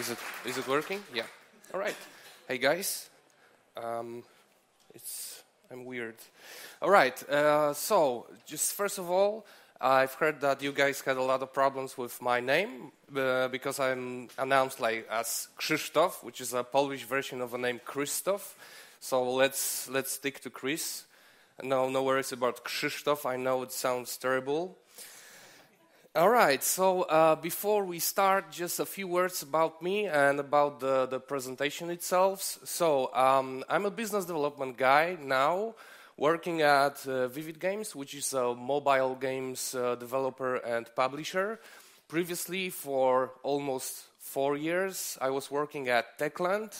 Is it is it working? Yeah. All right. Hey guys. Um, it's I'm weird. All right. Uh, so just first of all, I've heard that you guys had a lot of problems with my name uh, because I'm announced like as Krzysztof, which is a Polish version of the name Christoph. So let's let's stick to Chris. No, no worries about Krzysztof. I know it sounds terrible. All right, so uh, before we start, just a few words about me and about the, the presentation itself. So, um, I'm a business development guy now, working at uh, Vivid Games, which is a mobile games uh, developer and publisher. Previously, for almost four years, I was working at Techland.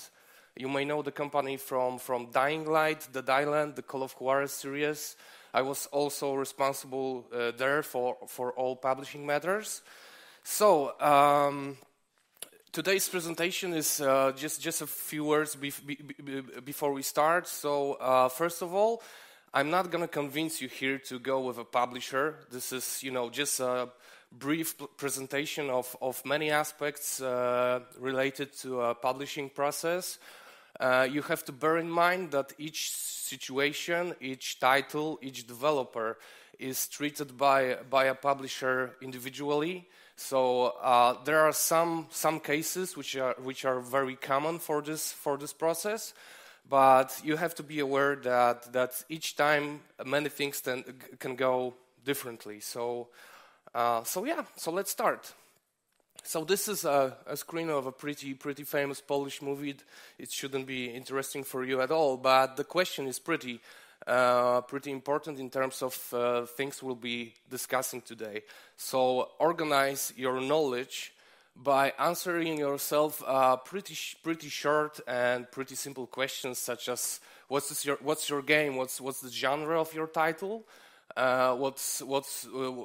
You may know the company from, from Dying Light, Dead Island, the Call of Juarez series. I was also responsible uh, there for, for all publishing matters. So, um, today's presentation is uh, just, just a few words bef be be before we start. So, uh, first of all, I'm not going to convince you here to go with a publisher. This is, you know, just a brief presentation of, of many aspects uh, related to a publishing process. Uh, you have to bear in mind that each situation, each title, each developer is treated by, by a publisher individually. So uh, there are some, some cases which are, which are very common for this, for this process, but you have to be aware that, that each time many things can, can go differently. So, uh, so yeah, so let's start. So this is a, a, screen of a pretty, pretty famous Polish movie. It shouldn't be interesting for you at all, but the question is pretty, uh, pretty important in terms of uh, things we'll be discussing today. So organize your knowledge by answering yourself uh, pretty, pretty short and pretty simple questions, such as what's your, what's your game, what's, what's the genre of your title, uh, what's, what's uh,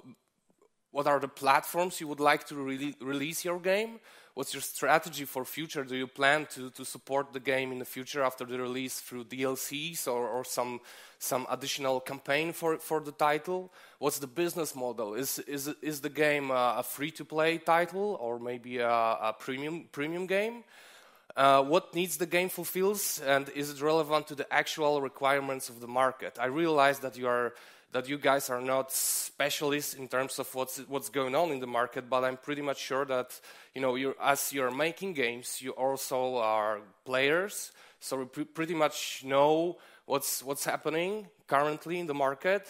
what are the platforms you would like to re release your game? What's your strategy for future? Do you plan to, to support the game in the future after the release through DLCs or, or some, some additional campaign for, for the title? What's the business model? Is, is, is the game a, free-to-play title or maybe a, a premium, premium game? Uh, what needs the game fulfills and is it relevant to the actual requirements of the market? I realize that you are that you guys are not specialists in terms of what's what's going on in the market, but I'm pretty much sure that you know you're, as you're making games, you also are players, so we pr- pretty much know what's what's happening currently in the market.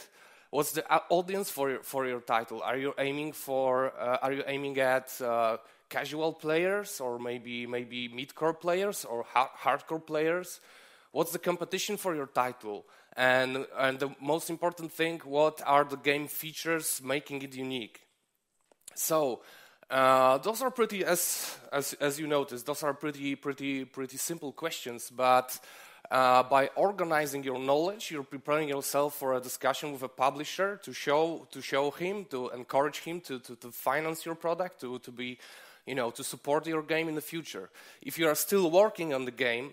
What's the audience for your, for your title? Are you aiming for uh, are you aiming at uh, casual players or maybe maybe mid-core players or ha- hardcore players? What's the competition for your title? And, and the most important thing, what are the game features making it unique? So, uh, those are pretty, as, as, as you noticed, those are pretty, pretty, pretty simple questions, but uh, by organizing your knowledge, you're preparing yourself for a discussion with a publisher to show, to show him, to encourage him to, to, to finance your product, to, to be, you know, to support your game in the future. If you are still working on the game,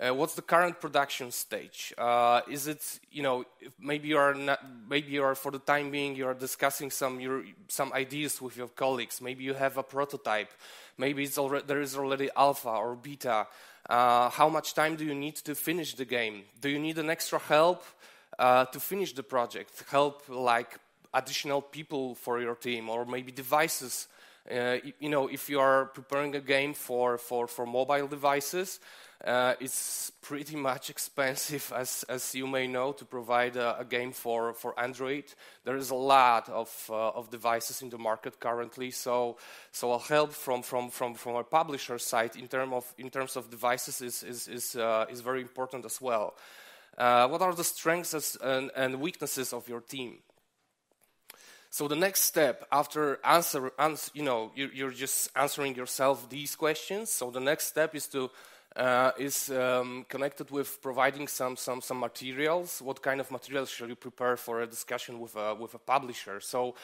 uh, what's the current production stage? Uh, is it, you know, maybe you are not, maybe you are for the time being you are discussing some your, some ideas with your colleagues. Maybe you have a prototype. Maybe it's already, there is already alpha or beta. Uh, how much time do you need to finish the game? Do you need an extra help uh, to finish the project? Help like additional people for your team or maybe devices. Uh, you know, if you are preparing a game for, for, for mobile devices, uh, it's pretty much expensive, as, as you may know, to provide a, a game for, for Android. There is a lot of, uh, of devices in the market currently, so, so a help from, from, from, from a publisher side in, term of, in terms of devices is, is, is, uh, is very important as well. Uh, what are the strengths and, and weaknesses of your team? So the next step after answer, you know, you're, you're, just answering yourself these questions. So the next step is to uh, is um, connected with providing some, some, some materials. What kind of materials should you prepare for a discussion with a, with a publisher? So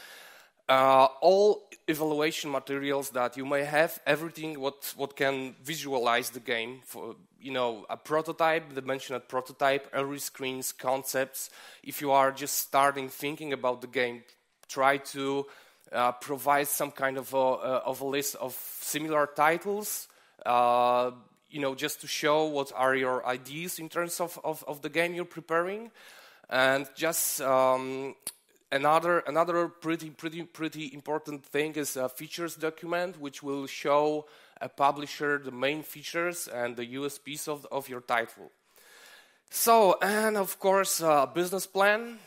uh, all evaluation materials that you may have, everything what, what can visualize the game, for, you know, a prototype, the mentioned prototype, early screens, concepts. If you are just starting thinking about the game, try to uh, provide some kind of a, uh, of a list of similar titles uh, you know, just to show what are your ideas in terms of, of, of the game you're preparing. And just um, another, another pretty, pretty, pretty important thing is a features document, which will show a publisher the main features and the USPs of, of your title. So, and of course, a business plan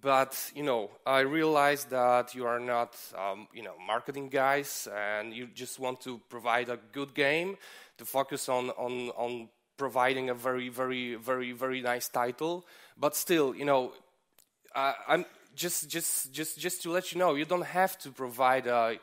but you know i realize that you are not um, you know marketing guys and you just want to provide a good game to focus on on on providing a very very very very nice title. But still you know uh, i'm just just just just to let you know you don't have to provide a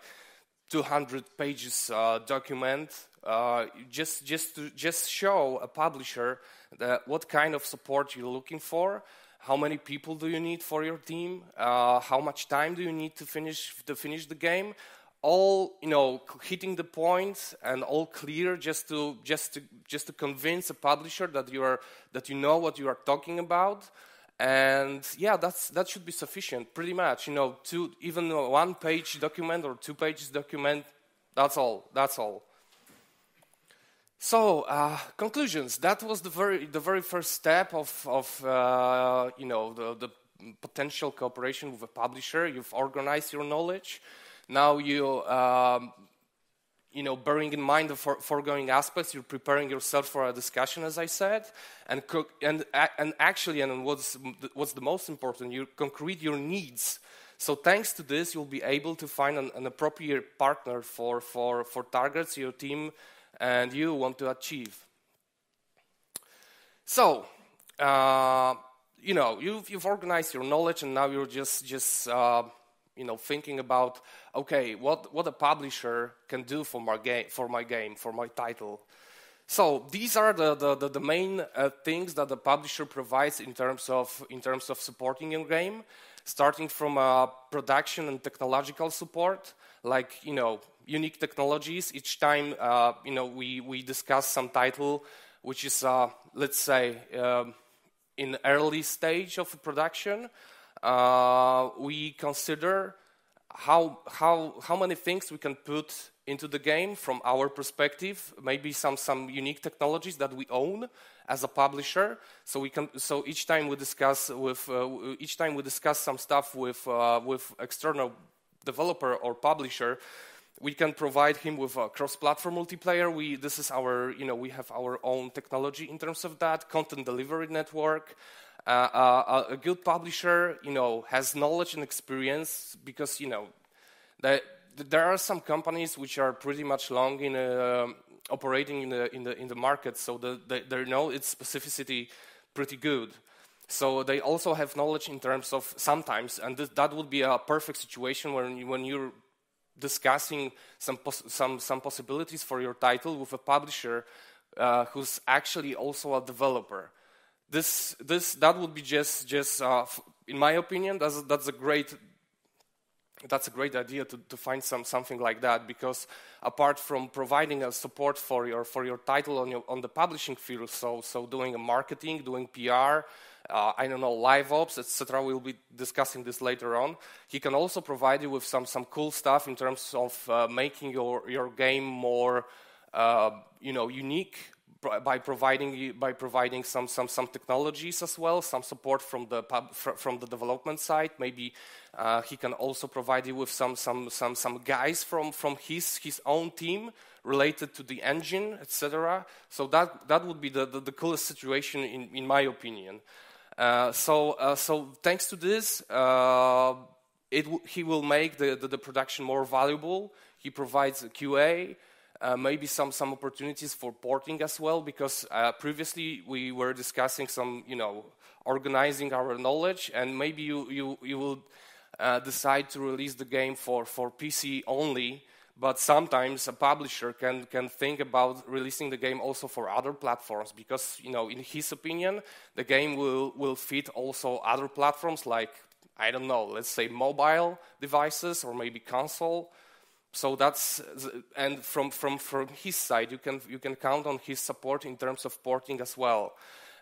200 pages uh, document. Uh, just just to just show a publisher that what kind of support you're looking for how many people do you need for your team, uh, how much time do you need to finish to finish the game, all you know hitting the points and all clear just to just to just to convince a publisher that you are that you know what you are talking about. And yeah that's that should be sufficient pretty much. You know two even one page document or two pages document that's all that's all so uh, conclusions. That was the very the very first step of of uh, you know the, the potential cooperation with a publisher. You've organized your knowledge. Now you um, you know bearing in mind the for, foregoing aspects, you're preparing yourself for a discussion, as I said, and and and actually, and what's what's the most important, you concrete your needs. So thanks to this, you'll be able to find an, an appropriate partner for for for targets your team and you want to achieve. So, uh, you know, you've, you've, organized your knowledge, and now you're just just uh, you know thinking about okay, what what a publisher can do for my game, for my game, for my title. So these are the the, the, the main uh, things that the publisher provides in terms of in terms of supporting your game, starting from uh, production and technological support, like you know unique technologies. Each time, uh, you know, we, we discuss some title which is, uh, let's say, um, in early stage of production. Uh, we consider how, how, how many things we can put into the game from our perspective, maybe some, some unique technologies that we own as a publisher. So we can, so each time we discuss with, uh, each time we discuss some stuff with, uh, with external developer or publisher, we can provide him with a cross-platform multiplayer. We, this is our, you know, we have our own technology in terms of that, content delivery network. Uh, uh, a good publisher, you know, has knowledge and experience because, you know, there are some companies which are pretty much long in uh, operating in the, in, the, in the market, so the, the, they know its specificity pretty good. So they also have knowledge in terms of sometimes, and th that would be a perfect situation when, you, when you're discussing some, pos some, some possibilities for your title with a publisher uh, who's actually also a developer. This, this, that would be just, just uh, in my opinion, that's, that's a great that's a great idea to, to find some, something like that because apart from providing a support for your, for your title on, your, on the publishing field, so, so doing a marketing, doing PR, uh, I don't know, live ops, etc. We'll be discussing this later on. He can also provide you with some, some cool stuff in terms of uh, making your, your game more, uh, you know, unique by providing by providing some some some technologies as well, some support from the pub, from the development side. Maybe uh, he can also provide you with some some some some guys from from his his own team related to the engine, etc. So that that would be the, the, the coolest situation in in my opinion. Uh, so, uh, so thanks to this, uh, he will make the, the, the, production more valuable. He provides a QA, uh, maybe some, some opportunities for porting as well, because uh, previously we were discussing some, you know, organizing our knowledge, and maybe you, you, you will decide to release the game for, for PC only, but sometimes a publisher can, can think about releasing the game also for other platforms because, you know, in his opinion, the game will, will fit also other platforms like, I don't know, let's say mobile devices or maybe console. So that's, and from, from, from his side, you can, you can count on his support in terms of porting as well.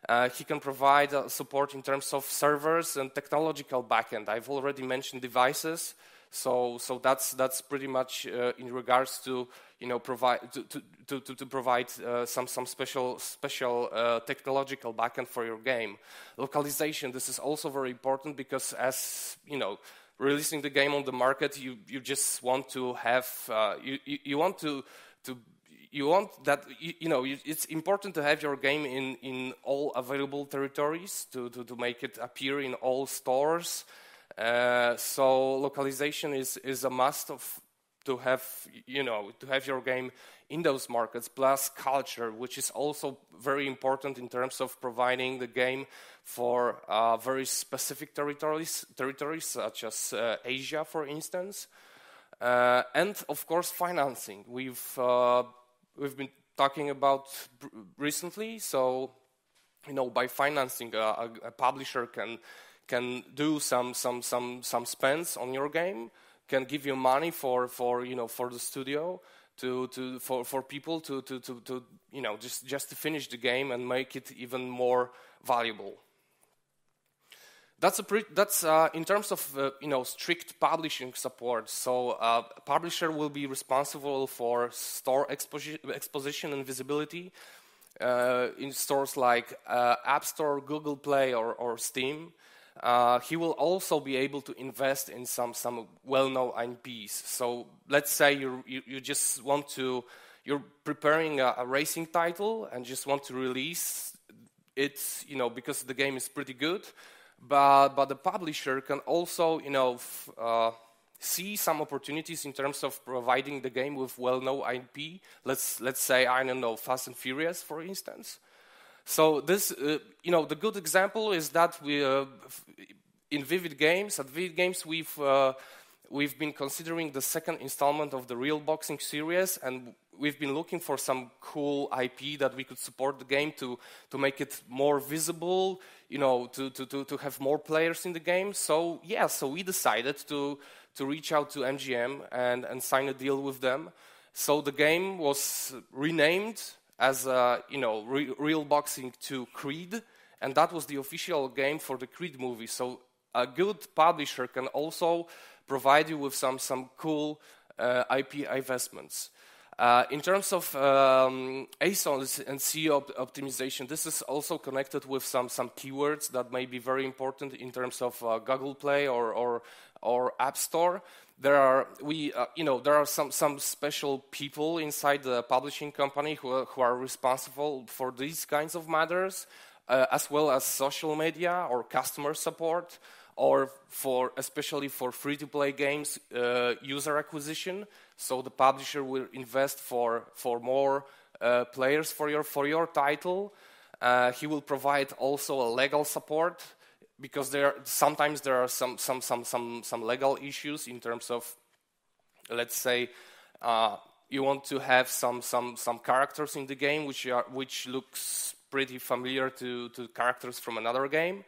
Uh, he can provide uh, support in terms of servers and technological backend. I've already mentioned devices. So, so that's that's pretty much uh, in regards to you know provide to to, to, to provide uh, some some special special uh, technological backend for your game. Localization. This is also very important because as you know releasing the game on the market, you you just want to have uh, you, you you want to to you want that you, you know you, it's important to have your game in in all available territories to to, to make it appear in all stores. Uh, so localization is is a must of to have you know to have your game in those markets plus culture which is also very important in terms of providing the game for uh, very specific territories territories such as uh, Asia for instance. Uh, and of course financing. We've uh, we've been talking about recently so you know by financing a, a, a publisher can can do some some some some spends on your game can give you money for, for you know for the studio to, to for, for people to, to, to, to you know just, just to finish the game and make it even more valuable. That's a pre- that's uh, in terms of uh, you know strict publishing support. So uh, publisher will be responsible for store exposi- exposition and visibility uh, in stores like uh, App Store, Google Play, or, or Steam. Uh, he will also be able to invest in some, some well-known IPs. So let's say you, you just want to, you're preparing a, a, racing title and just want to release it, you know, because the game is pretty good. But, but the publisher can also, you know, uh, see some opportunities in terms of providing the game with well-known IP. Let's, let's say, I don't know, Fast and Furious, for instance. So this, uh, you know, the good example is that we, uh, in Vivid Games, at Vivid Games, we've uh, we've been considering the second installment of the Real Boxing series, and we've been looking for some cool IP that we could support the game to to make it more visible, you know, to to to, to have more players in the game. So yeah, so we decided to to reach out to MGM and and sign a deal with them. So the game was renamed as a, you know, re- Real Boxing 2 Creed, and that was the official game for the Creed movie. So a good publisher can also provide you with some, some cool uh, IP investments. Uh, in terms of um, ASOS and SEO op- optimization, this is also connected with some, some keywords that may be very important in terms of uh, Google Play or, or, or App Store there are we uh, you know there are some some special people inside the publishing company who are, who are responsible for these kinds of matters uh, as well as social media or customer support or for especially for free to play games uh, user acquisition. So the publisher will invest for for more uh, players for your for your title. Uh, he will provide also a legal support because there sometimes there are some some some some some legal issues in terms of let's say uh, you want to have some some some characters in the game which are which looks pretty familiar to to characters from another game.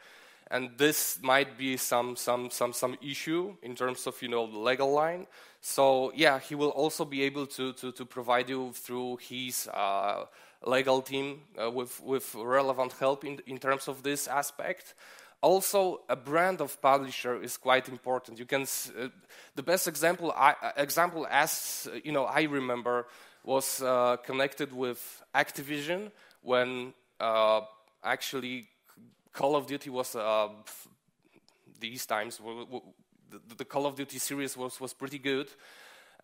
And this might be some some some some issue in terms of you know the legal line. So yeah he will also be able to to, to provide you through his uh, legal team uh, with with relevant help in in terms of this aspect also, a brand of publisher is quite important. You can uh, the best example I, uh, example as uh, you know I remember was uh, connected with Activision when uh, actually Call of Duty was uh, these times the, the, Call of Duty series was was pretty good.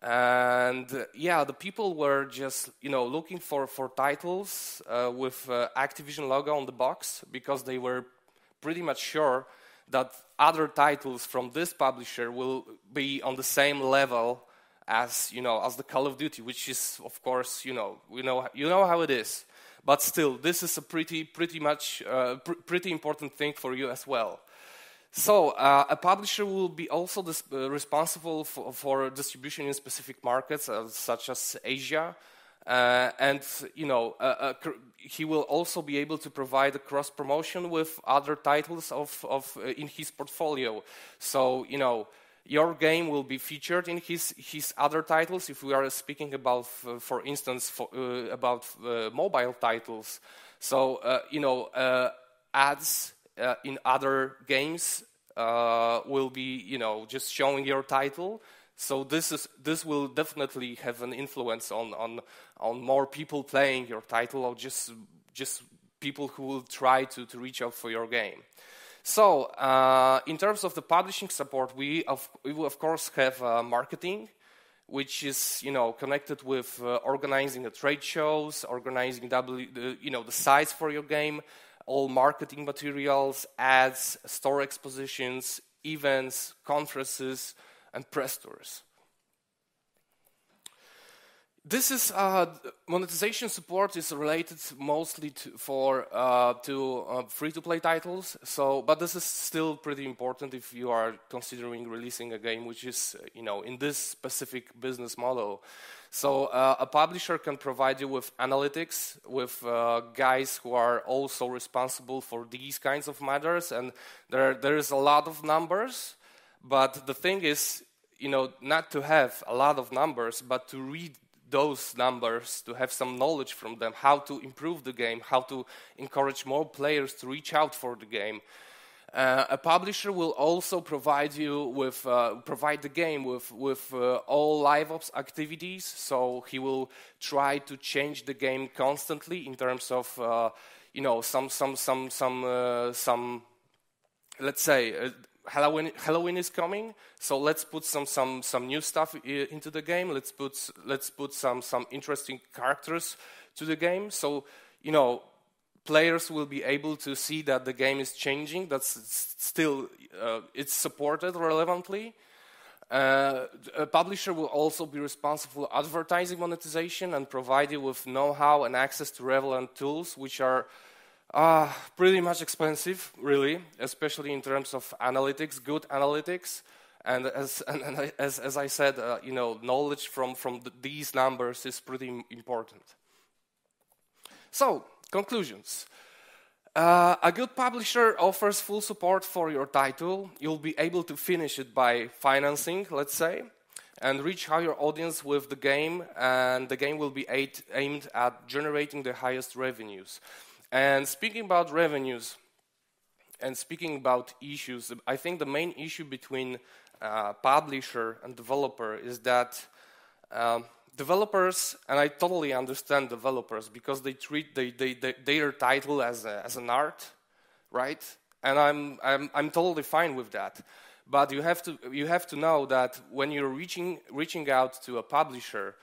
And yeah, the people were just you know looking for for titles with Activision logo on the box because they were pretty much sure that other titles from this publisher will be on the same level as you know as the Call of Duty, which is of course you know we know you know how it is. But still, this is a pretty pretty much uh, pr- pretty important thing for you as well. So uh, a publisher will be also uh, responsible for, for, distribution in specific markets, uh, such as Asia, uh, and you know, uh, uh, he will also be able to provide a cross promotion with other titles of, of uh, in his portfolio. So you know, your game will be featured in his his other titles. If we are speaking about, for instance, for, uh, about uh, mobile titles, so you know, ads in other games uh, will be, you know, just showing your title. So this is this will definitely have an influence on on on more people playing your title or just just people who will try to, to reach out for your game. So, uh, in terms of the publishing support, we of, we will of course have uh, marketing, which is you know connected with uh, organizing the trade shows, organizing w, the, you know the sites for your game, all marketing materials, ads, store expositions, events, conferences, and press tours. This is uh, monetization support is related mostly to, for uh, to uh, free-to-play titles. So, but this is still pretty important if you are considering releasing a game which is, you know, in this specific business model. So, uh, a publisher can provide you with analytics, with uh, guys who are also responsible for these kinds of matters, and there there is a lot of numbers. But the thing is, you know, not to have a lot of numbers, but to read those numbers, to have some knowledge from them, how to improve the game, how to encourage more players to reach out for the game. Uh, a publisher will also provide you with uh, provide the game with with uh, all live ops activities. So he will try to change the game constantly in terms of uh, you know some some some some uh, some let's say uh, Halloween, Halloween is coming, so let's put some, some, some new stuff into the game. Let's put, let's put some, some interesting characters to the game. So, you know, players will be able to see that the game is changing, that's still, uh, it's supported relevantly. Uh, a publisher will also be responsible for advertising monetization and provide you with know-how and access to relevant tools, which are uh, pretty much expensive, really, especially in terms of analytics, good analytics. And as, and, and as, as I said, uh, you know, knowledge from, from the, these numbers is pretty important. So, conclusions. Uh, a good publisher offers full support for your title. You'll be able to finish it by financing, let's say, and reach higher audience with the game, and the game will be aimed at generating the highest revenues. And speaking about revenues and speaking about issues, I think the main issue between uh, publisher and developer is that um, developers, and I totally understand developers because they treat they, they, they, their title as, a, as an art, right? And I'm, I'm, I'm totally fine with that. But you have to, you have to know that when you're reaching, reaching out to a publisher,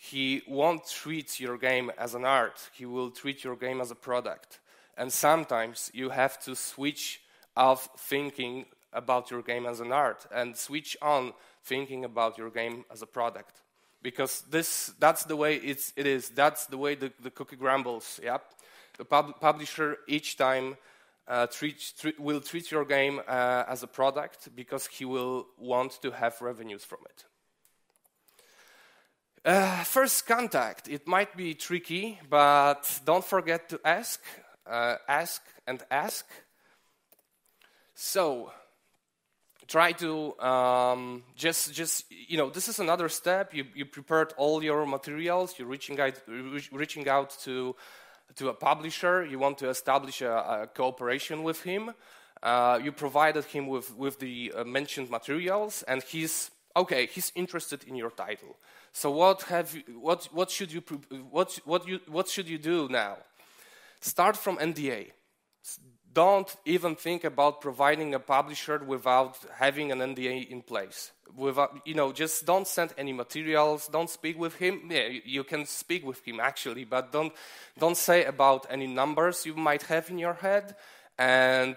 he won't treat your game as an art, he will treat your game as a product. And sometimes you have to switch off thinking about your game as an art and switch on thinking about your game as a product. Because this, that's the way it's, it is, that's the way the, the cookie crumbles, yep. The pub publisher each time uh, treat, treat, will treat your game uh, as a product because he will want to have revenues from it. Uh, first contact, it might be tricky, but don't forget to ask, uh, ask and ask. So, try to um, just, just, you know, this is another step. You, you prepared all your materials, you're reaching out, reaching out to, to a publisher, you want to establish a, a cooperation with him. Uh, you provided him with, with the uh, mentioned materials, and he's, okay, he's interested in your title. So what have you, what what should you what what you what should you do now? Start from NDA. Don't even think about providing a publisher without having an NDA in place. Without, you know, just don't send any materials. Don't speak with him. Yeah, you can speak with him actually, but don't don't say about any numbers you might have in your head, and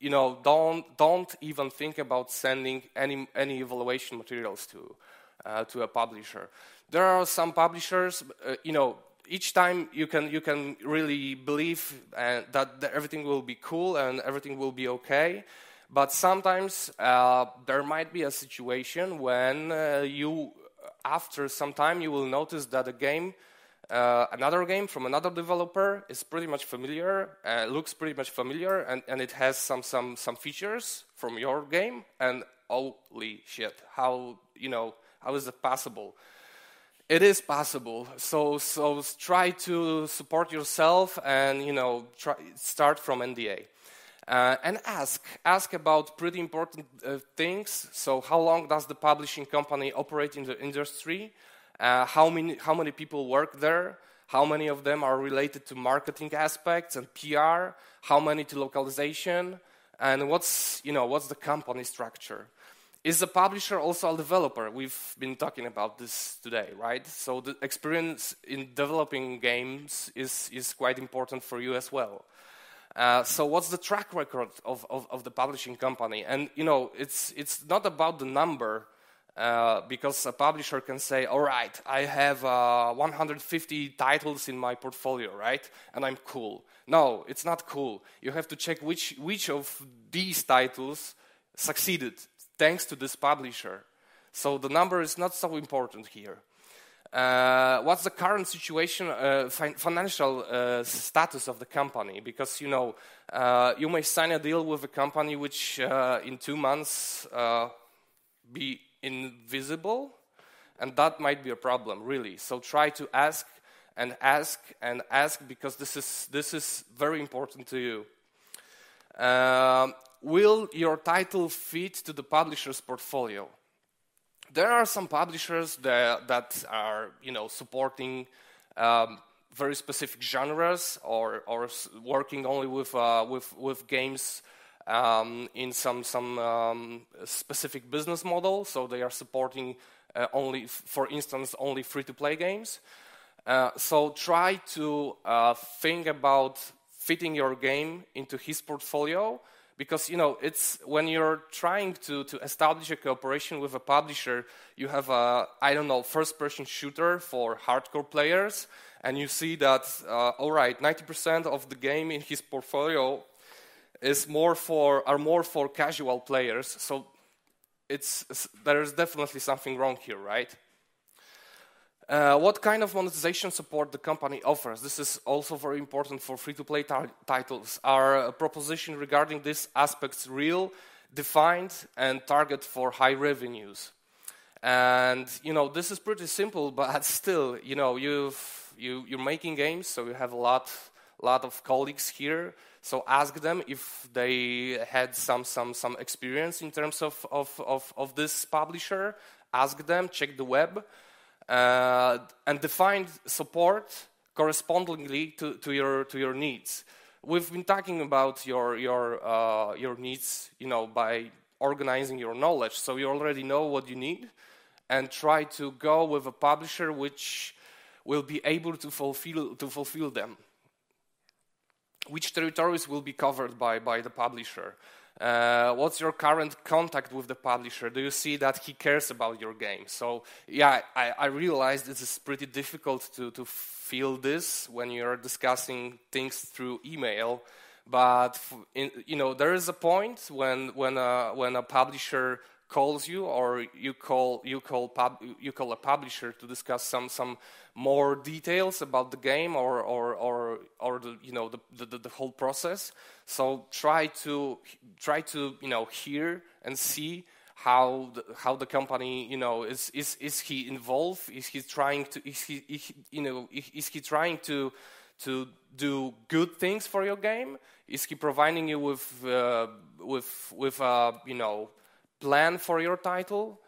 you know, don't don't even think about sending any any evaluation materials to uh, to a publisher. There are some publishers, uh, you know, each time you can you can really believe uh, that, that, everything will be cool and everything will be okay. But sometimes uh, there might be a situation when uh, you, after some time, you will notice that a game, uh, another game from another developer, is pretty much familiar, looks pretty much familiar, and, and it has some some some features from your game. And holy shit, how you know how is it possible? It is possible. So, so try to support yourself and, you know, try, start from NDA. Uh, and ask ask about pretty important uh, things. So, how long does the publishing company operate in the industry? Uh, how many how many people work there? How many of them are related to marketing aspects and PR? How many to localization? And what's you know what's the company structure? Is the publisher also a developer? We've been talking about this today, right? So the experience in developing games is, is quite important for you as well. Uh, so what's the track record of, of, of, the publishing company? And you know, it's it's not about the number uh, because a publisher can say, "All right, I have uh, 150 titles in my portfolio, right? And I'm cool." No, it's not cool. You have to check which which of these titles succeeded thanks to this publisher. So the number is not so important here. Uh, what's the current situation, uh, fi financial uh, status of the company? Because you know, uh, you may sign a deal with a company which uh, in two months uh, be invisible, and that might be a problem, really. So try to ask and ask and ask because this is this is very important to you. Will your title fit to the publisher's portfolio? there are some publishers that, that are you know supporting um, very specific genres or, or working only with, uh, with, with games um, in some, some um, specific business model. So they are supporting uh, only, for instance, only free-to-play games. Uh, so try to uh, think about fitting your game into his portfolio because you know it's when you're trying to, to establish a cooperation with a publisher you have a i don't know first person shooter for hardcore players and you see that uh, all right 90% of the game in his portfolio is more for are more for casual players. So it's there's definitely something wrong here right uh, what kind of monetization support the company offers? This is also very important for free-to-play titles. Are a proposition regarding these aspects real, defined, and target for high revenues? And you know this is pretty simple, but still, you know you've you, you're making games, so you have a lot lot of colleagues here. So ask them if they had some some some experience in terms of of of, of this publisher. Ask them, check the web uh, and define support correspondingly to, to, your, to your needs. We've been talking about your, your, uh, your needs you know, by organizing your knowledge, so you already know what you need, and try to go with a publisher which will be able to fulfill, to fulfill them. Which territories will be covered by, by the publisher? Uh, what's your current contact with the publisher? Do you see that he cares about your game? So, yeah, I, I realize this is pretty difficult to, to feel this when you're discussing things through email. But in, you know, there is a point when when a, when a publisher calls you or you call you call pub, you call a publisher to discuss some some more details about the game or or or, or the you know the, the, the whole process. So try to try to you know hear and see how the, how the company you know is is is he involved? Is he trying to is he, is, you know is he trying to to do good things for your game? Is he providing you with uh, with with uh, you know plan for your title?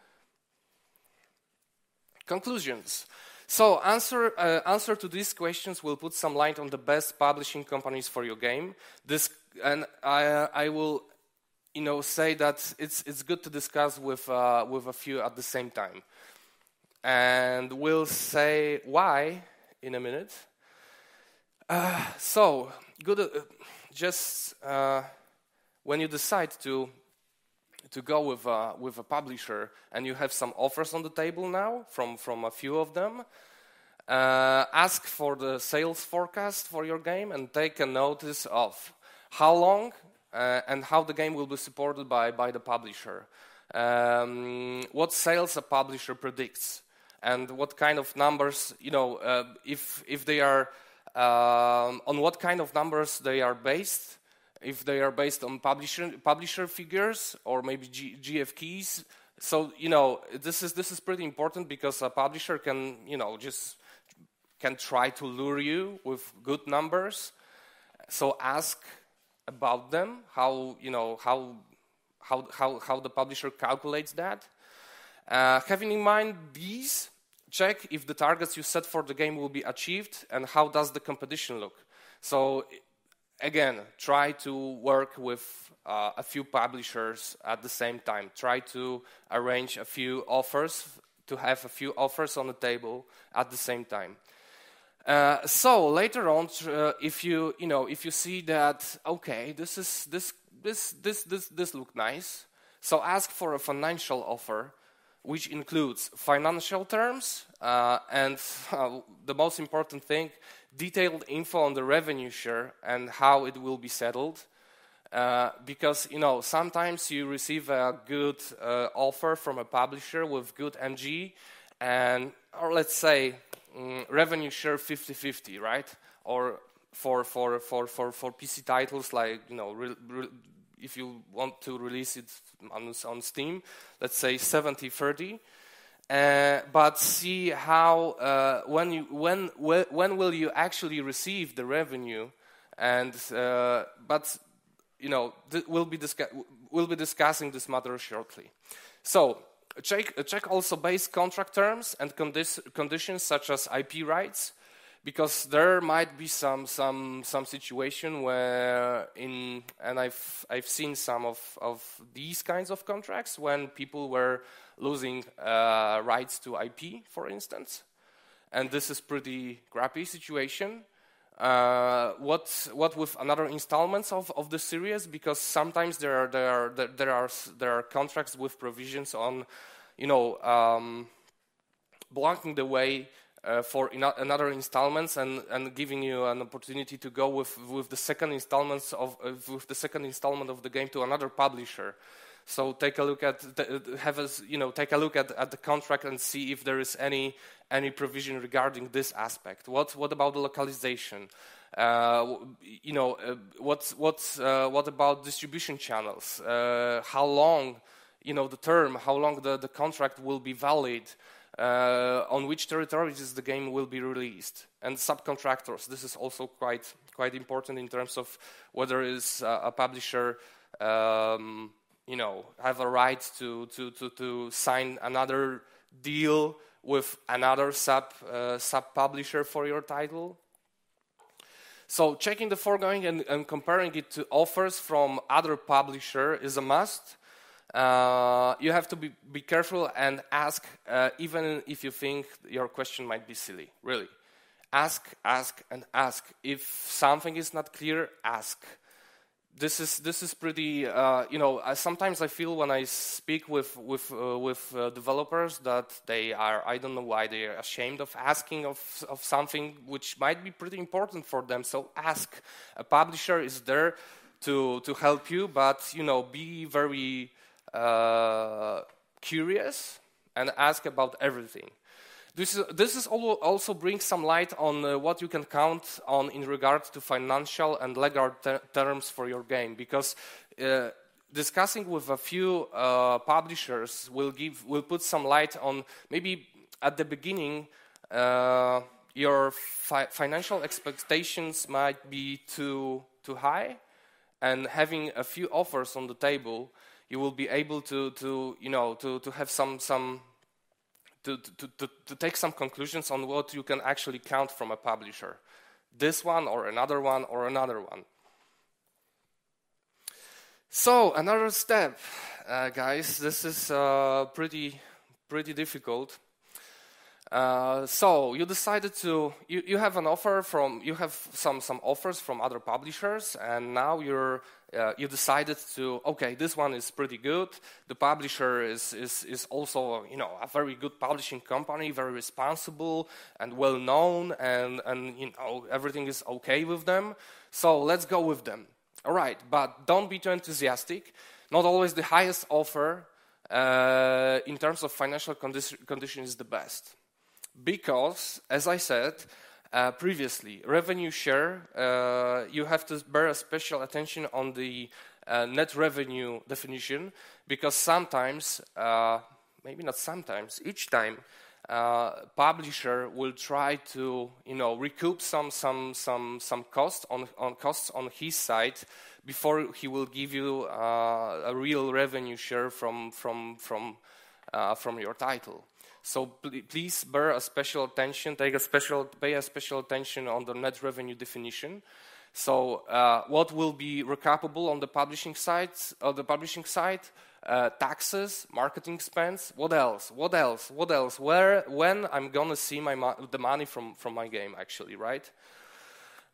Conclusions. So answer, uh, answer to these questions will put some light on the best publishing companies for your game. This, and I, I will you know, say that it's, it's good to discuss with, uh, with a few at the same time. And we'll say why in a minute. Uh, so, good, uh, just uh, when you decide to to go with a, with a publisher and you have some offers on the table now from, from a few of them, uh, ask for the sales forecast for your game and take a notice of how long uh, and how the game will be supported by, by the publisher. Um, what sales a publisher predicts and what kind of numbers, you know, uh, if, if they are, um, on what kind of numbers they are based if they are based on publisher, publisher figures or maybe G, GF keys. So you know this is this is pretty important because a publisher can you know just can try to lure you with good numbers. So ask about them, how you know how how how, how the publisher calculates that. Uh, having in mind these, check if the targets you set for the game will be achieved and how does the competition look. So again, try to work with uh, a few publishers at the same time. Try to arrange a few offers, to have a few offers on the table at the same time. Uh, so later on, uh, if you you know if you see that okay, this is this this this this this look nice, so ask for a financial offer, which includes financial terms uh, and uh, the most important thing, detailed info on the revenue share and how it will be settled. Uh, because you know sometimes you receive a good uh, offer from a publisher with good MG, and or let's say um, revenue share 50-50, right? Or for for for for for PC titles like you know re, re, if you want to release it on, on Steam, let's say 70-30. Uh, but see how uh, when you when when will you actually receive the revenue? And uh, but you know we'll be we'll be discussing this matter shortly. So check check also base contract terms and condi conditions such as IP rights because there might be some some some situation where in and I've I've seen some of of these kinds of contracts when people were losing uh, rights to IP, for instance, and this is pretty crappy situation. Uh, what what with another installments of, of the series because sometimes there are there are there are there are contracts with provisions on you know um, blocking the way uh, for another installments and, and giving you an opportunity to go with, with the second installments of uh, with the second installment of the game to another publisher. So take a look at the, have us you know take a look at, at the contract and see if there is any any provision regarding this aspect. What what about the localization? Uh, you know uh, what what uh, what about distribution channels? Uh, how long you know the term? How long the, the contract will be valid? Uh, on which territories the game will be released, and subcontractors. This is also quite quite important in terms of whether is uh, a publisher, um, you know, have a right to to to, to sign another deal with another sub uh, sub publisher for your title. So checking the foregoing and, and comparing it to offers from other publisher is a must uh, you have to be, be careful and ask, uh, even if you think your question might be silly, really. Ask, ask, and ask. If something is not clear, ask. This is this is pretty. Uh, you know, sometimes I feel when I speak with with uh, with uh, developers that they are. I don't know why they are ashamed of asking of of something which might be pretty important for them. So ask. A publisher is there to to help you, but you know, be very uh, curious and ask about everything. This, is, this is also brings some light on uh, what you can count on in regard to financial and legal ter terms for your game, because uh, discussing with a few uh, publishers will give will put some light on maybe at the beginning uh, your fi financial expectations might be too too high, and having a few offers on the table you will be able to, to you know, to, to have some, some to, to, to, to take some conclusions on what you can actually count from a publisher. This one or another one or another one. So another step, uh, guys. This is uh, pretty pretty difficult. Uh, so you decided to you, you have an offer from you have some some offers from other publishers and now you're uh, you decided to okay this one is pretty good. The publisher is, is is also you know a very good publishing company very responsible and well known and and you know everything is okay with them. So let's go with them. All right but don't be too enthusiastic. Not always the highest offer uh, in terms of financial condi condition is the best because as i said uh, previously. Revenue share, uh, you have to bear a special attention on the uh, net revenue definition because sometimes, uh, maybe not sometimes, each time, uh, publisher will try to you know recoup some some some some cost on on costs on his side before he will give you uh, a real revenue share from from from from your title. So pl please bear a special attention, take a special pay a special attention on the net revenue definition. So uh, what will be recoupable on the publishing side? On the publishing side, uh, taxes, marketing expense. What else? What else? What else? Where? When I'm gonna see my mo the money from from my game? Actually, right?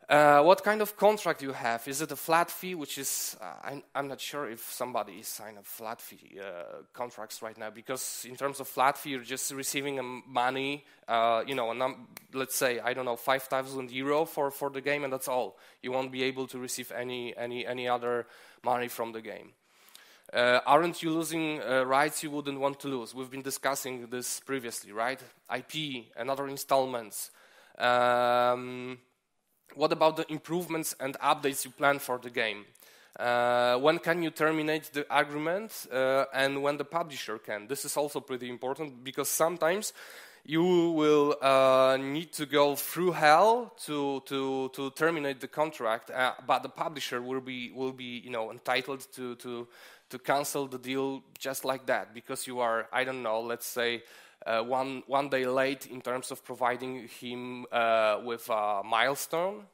Uh, what kind of contract you have? Is it a flat fee, which is, uh, I'm, I'm, not sure if somebody is signing a flat fee uh, contracts right now, because in terms of flat fee, you're just receiving money, uh, you know, let's say, I don't know, 5,000 euro for, for the game, and that's all. You won't be able to receive any, any, any other money from the game. Uh, aren't you losing rights you wouldn't want to lose? We've been discussing this previously, right? IP and other installments. Um, what about the improvements and updates you plan for the game? Uh, when can you terminate the agreement uh, and when the publisher can? This is also pretty important because sometimes you will uh, need to go through hell to, to, to terminate the contract, uh, but the publisher will be, will be you know, entitled to, to, to cancel the deal just like that because you are, I don't know, let's say, uh, one, one day late in terms of providing him uh, with a milestone.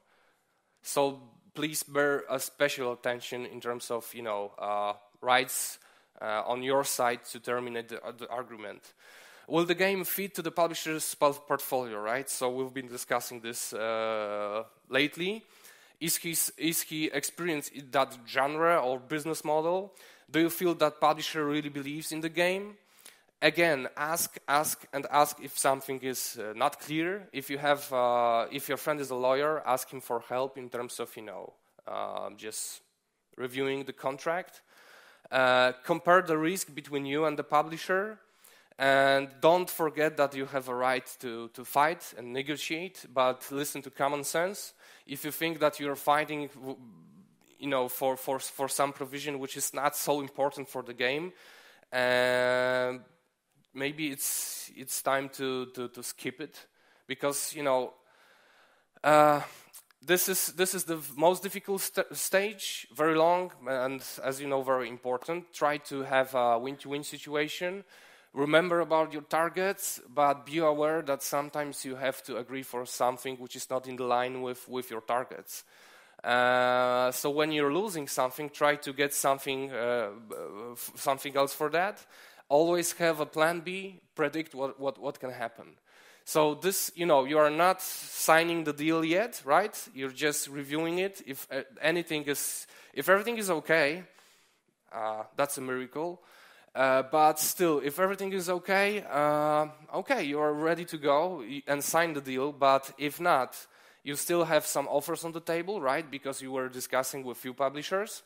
So please bear a special attention in terms of you know uh, rights uh, on your side to terminate the, the, argument. Will the game fit to the publisher's portfolio, right? So we've been discussing this uh, lately. Is he, is he experienced in that genre or business model? Do you feel that publisher really believes in the game? Again, ask, ask, and ask if something is uh, not clear. If you have, uh, if your friend is a lawyer, ask him for help in terms of, you know, um, just reviewing the contract. Uh, compare the risk between you and the publisher. And don't forget that you have a right to, to fight and negotiate, but listen to common sense. If you think that you're fighting you know, for, for, for some provision which is not so important for the game, uh, maybe it's it's time to, to, to skip it because you know uh, this is this is the most difficult st stage, very long, and as you know, very important. Try to have a win-to-win situation. Remember about your targets, but be aware that sometimes you have to agree for something which is not in line with, with your targets. Uh, so when you're losing something, try to get something uh, something else for that always have a plan B, predict what, what, what can happen. So this, you know, you are not signing the deal yet, right? You're just reviewing it. If uh, anything is, if everything is okay, uh, that's a miracle. Uh, but still, if everything is okay, uh, okay, you are ready to go and sign the deal. But if not, you still have some offers on the table, right? Because you were discussing with few publishers,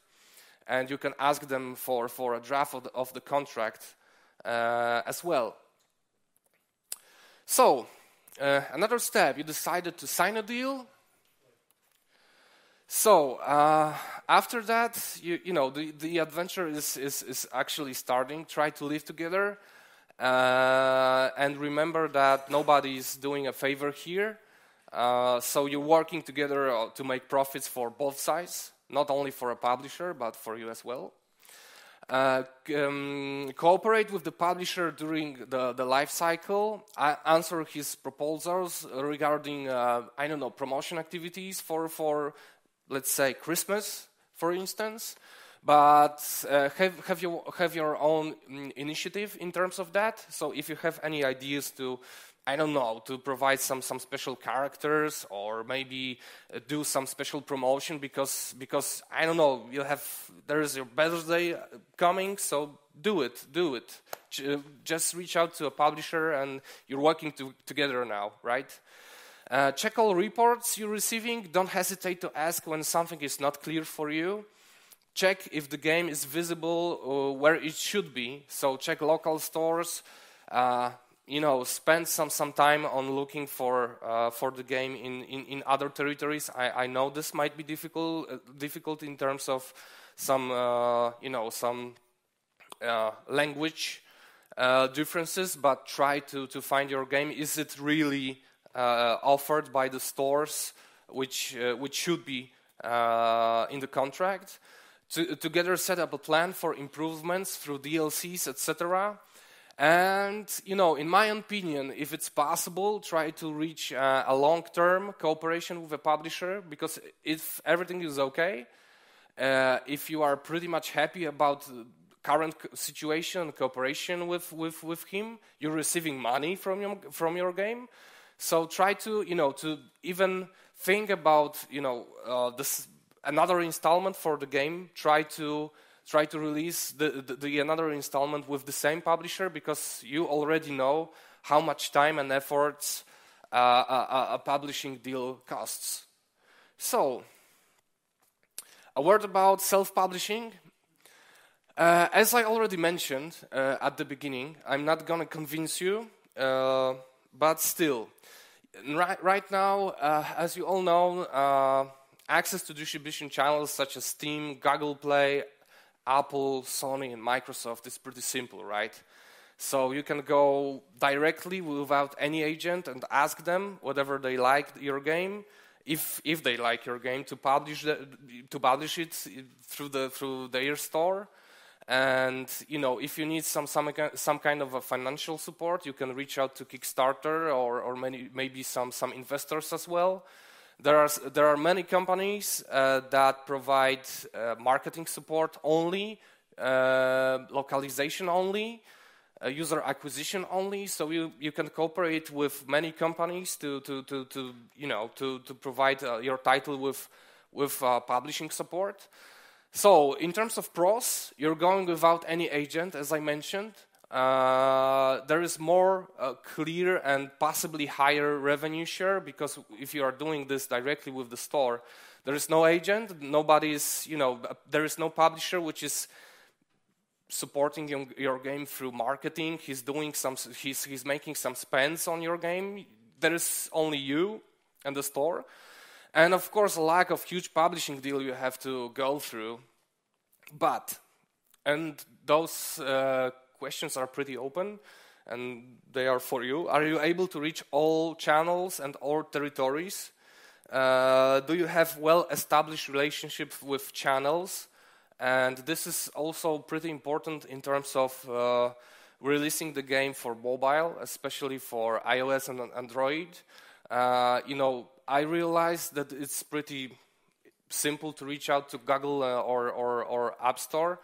and you can ask them for, for a draft of the, of the contract as well. So, uh, another step, you decided to sign a deal. So, uh, after that, you, you know, the, the adventure is, is, is actually starting. Try to live together. Uh, and remember that nobody is doing a favor here. Uh, so you're working together uh, to make profits for both sides, not only for a publisher, but for you as well. Uh, um, cooperate with the publisher during the, the life cycle, uh, answer his proposals regarding, uh, I don't know, promotion activities for, for, let's say, Christmas, for instance. But uh, have, have, you, have your own mm, initiative in terms of that. So if you have any ideas to I don't know, to provide some, some special characters or maybe uh, do some special promotion because, because I don't know, you have, there is your birthday coming, so do it, do it. Uh, just reach out to a publisher and you're working to, together now, right? Uh, check all reports you're receiving. Don't hesitate to ask when something is not clear for you. Check if the game is visible uh, where it should be. So check local stores. Uh, you know, spend some, some time on looking for, uh, for the game in, in, in other territories. I, I know this might be difficult, uh, difficult in terms of some, uh, you know, some uh, language uh, differences, but try to, to find your game. Is it really uh, offered by the stores, which, which should be in the contract? To, together set up a plan for improvements through DLCs, etc. And, you know, in my opinion, if it's possible, try to reach uh, a long term cooperation with a publisher because if everything is okay, uh, if you are pretty much happy about the current situation, cooperation with, with, with him, you're receiving money from your, from your game. So try to, you know, to even think about, you know, uh, this another installment for the game. Try to try to release the, the, the, another installment with the same publisher because you already know how much time and efforts uh, a, a, publishing deal costs. So, a word about self-publishing. Uh, as I already mentioned uh, at the beginning, I'm not going to convince you, uh, but still, right, right now, uh, as you all know, uh, access to distribution channels such as Steam, Google Play, Apple, Sony, and Microsoft is pretty simple, right? So you can go directly without any agent and ask them whatever they like your game, if if they like your game, to publish the, to publish it through the through their store. And you know, if you need some some some kind of a financial support, you can reach out to Kickstarter or or many, maybe some some investors as well. There are, there are many companies uh, that provide uh, marketing support only, uh, localization only, uh, user acquisition only. So you, you can cooperate with many companies to, to, to, to you know, to, to provide uh, your title with, with publishing support. So in terms of pros, you're going without any agent, as I mentioned. Uh, there is more uh, clear and possibly higher revenue share because if you are doing this directly with the store, there is no agent, nobody is, you know, there is no publisher which is supporting your, your game through marketing. He's doing some, he's, he's making some spends on your game. There is only you and the store. And of course, a lack of huge publishing deal you have to go through. But, and those uh, questions are pretty open and they are for you. Are you able to reach all channels and all territories? Uh, do you have well-established relationships with channels? And this is also pretty important in terms of uh, releasing the game for mobile, especially for iOS and Android. Uh, you know, I realized that it's pretty simple to reach out to Google uh, or, or, or App Store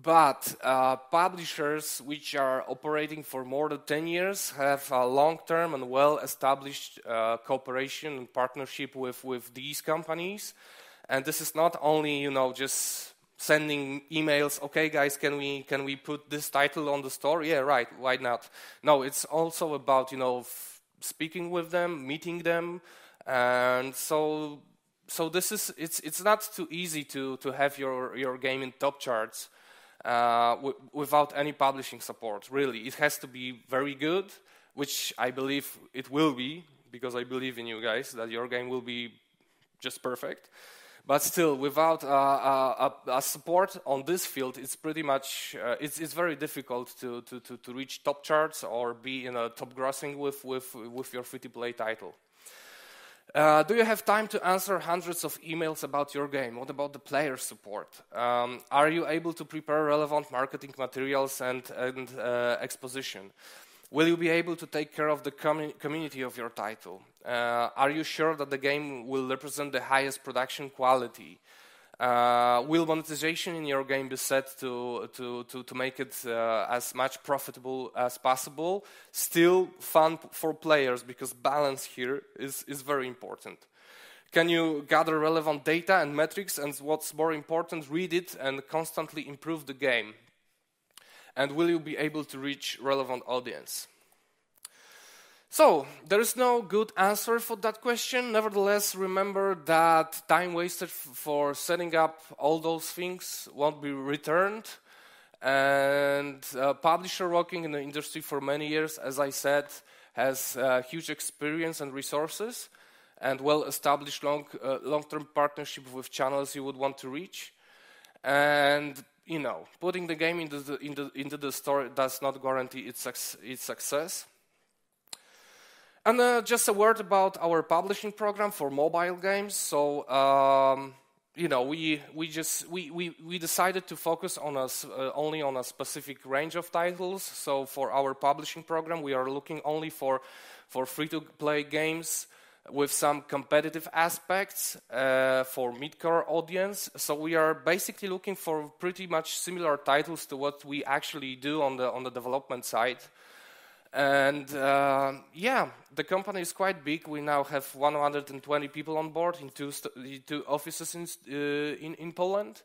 but uh, publishers which are operating for more than 10 years have a long-term and well-established uh, cooperation and partnership with, with these companies. And this is not only, you know, just sending emails, okay guys, can we, can we put this title on the store? Yeah, right, why not? No, it's also about, you know, speaking with them, meeting them. And so, so this is, it's, it's not too easy to, to have your, your game in top charts without any publishing support. Really, it has to be very good, which I believe it will be because I believe in you guys that your game will be just perfect. But still, without uh, uh, a, a, support on this field, it's pretty much uh, it's, it's very difficult to, to, to, to reach top charts or be in a top grossing with, with, with your free-to-play title. Uh, do you have time to answer hundreds of emails about your game? What about the player support? Um, are you able to prepare relevant marketing materials and, and uh, exposition? Will you be able to take care of the com community of your title? Uh, are you sure that the game will represent the highest production quality? Uh, will monetization in your game be set to, to, to, to make it uh, as much profitable as possible? Still fun for players because balance here is, is very important. Can you gather relevant data and metrics and what's more important, read it and constantly improve the game? And will you be able to reach relevant audience? So, there is no good answer for that question. Nevertheless, remember that time wasted for setting up all those things won't be returned. And a publisher working in the industry for many years, as I said, has uh, huge experience and resources and well-established long, uh, long-term partnership with channels you would want to reach. And you know, putting the game into the, into, into the store does not guarantee its, its success. And uh, just a word about our publishing program for mobile games. So, um, you know, we, we just we, we, we decided to focus on us uh, only on a specific range of titles. So, for our publishing program, we are looking only for for free-to-play games with some competitive aspects uh, for mid-core audience. So we are basically looking for pretty much similar titles to what we actually do on the on the development side. And uh, yeah, the company is quite big. We now have 120 people on board in two, two offices in, uh, in, in, Poland.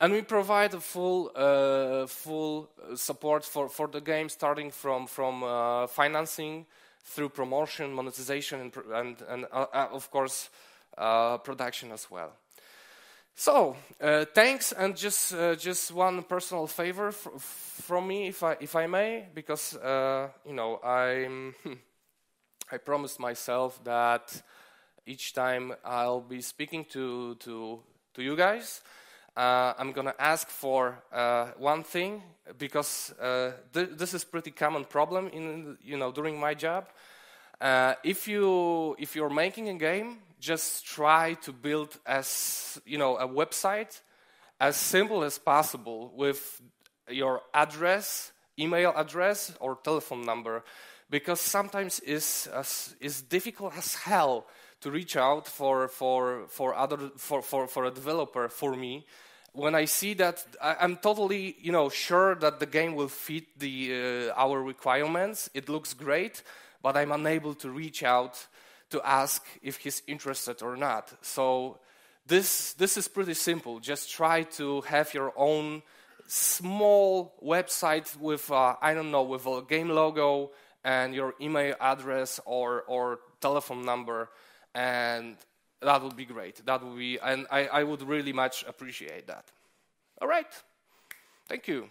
And we provide a full, uh, full support for, for the game, starting from, from uh, financing through promotion, monetization, and, and, and uh, uh, of course, production as well. So, uh, thanks, and just uh, just one personal favor from me, if I if I may, because uh, you know I'm I promised myself that each time I'll be speaking to to to you guys, uh, I'm gonna ask for uh, one thing because uh, th this is pretty common problem in you know during my job. if you if you're making a game just try to build as you know a website as simple as possible with your address, email address, or telephone number, because sometimes it's it's difficult as hell to reach out for for for other for for, for a developer for me when I see that I'm totally, you know, sure that the game will fit the uh, our requirements. It looks great, but I'm unable to reach out to ask if he's interested or not. So this, this is pretty simple. Just try to have your own small website with, uh, I don't know, with a game logo and your email address or, or telephone number, and that would be great. That would be, and I, I would really much appreciate that. All right. Thank you.